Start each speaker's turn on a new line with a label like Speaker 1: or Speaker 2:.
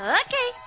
Speaker 1: Okay.